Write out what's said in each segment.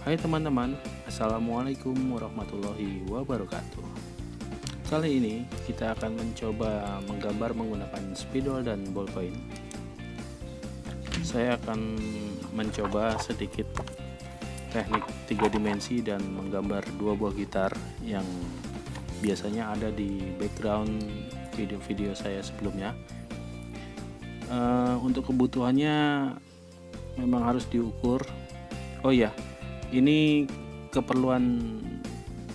Hai teman-teman, Assalamualaikum warahmatullahi wabarakatuh. Kali ini kita akan mencoba menggambar menggunakan spidol dan ballpoint. Saya akan mencoba sedikit teknik tiga dimensi dan menggambar dua buah gitar yang biasanya ada di background video-video saya sebelumnya. Uh, untuk kebutuhannya memang harus diukur. Oh ya ini keperluan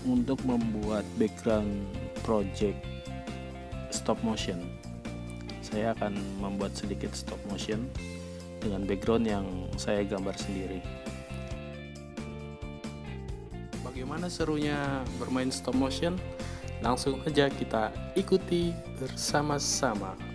untuk membuat background project stop motion. Saya akan membuat sedikit stop motion dengan background yang saya gambar sendiri. Bagaimana serunya bermain stop motion? Langsung aja kita ikuti bersama-sama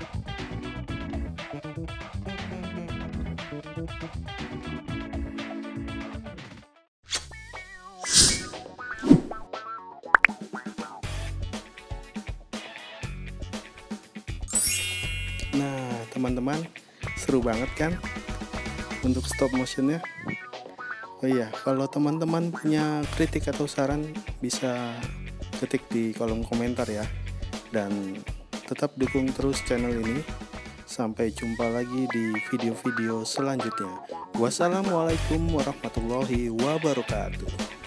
teman-teman, seru banget kan untuk stop motionnya? Oh iya, kalau teman-teman punya kritik atau saran bisa ketik di kolom komentar ya. Dan tetap dukung terus channel ini. Sampai jumpa lagi di video-video selanjutnya. Wassalamualaikum warahmatullahi wabarakatuh.